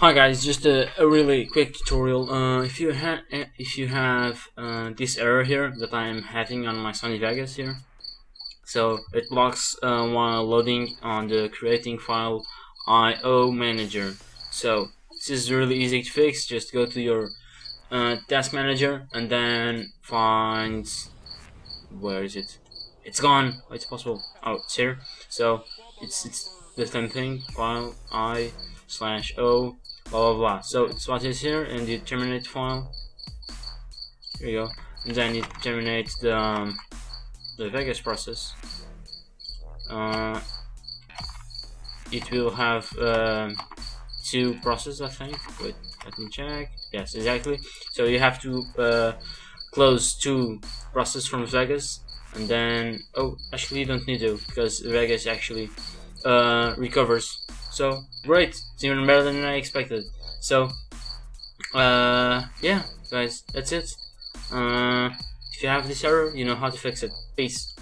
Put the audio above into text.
Hi guys, just a, a really quick tutorial. Uh, if you have if you have uh, this error here that I am having on my Sony Vegas here, so it blocks uh, while loading on the creating file IO manager. So this is really easy to fix. Just go to your uh, task manager and then find where is it? It's gone. It's possible. Oh, it's here. So it's it's the same thing. File I slash O blah blah blah. So it's what is here, and you terminate file. Here you go, and then you terminate the um, the Vegas process. Uh, it will have uh, two processes, I think. Wait, let me check. Yes, exactly. So you have to uh, close two processes from Vegas, and then oh, actually you don't need to because Vegas actually uh, recovers so great, it's even better than I expected. So uh, yeah, guys, that's it. Uh, if you have this error, you know how to fix it. Peace.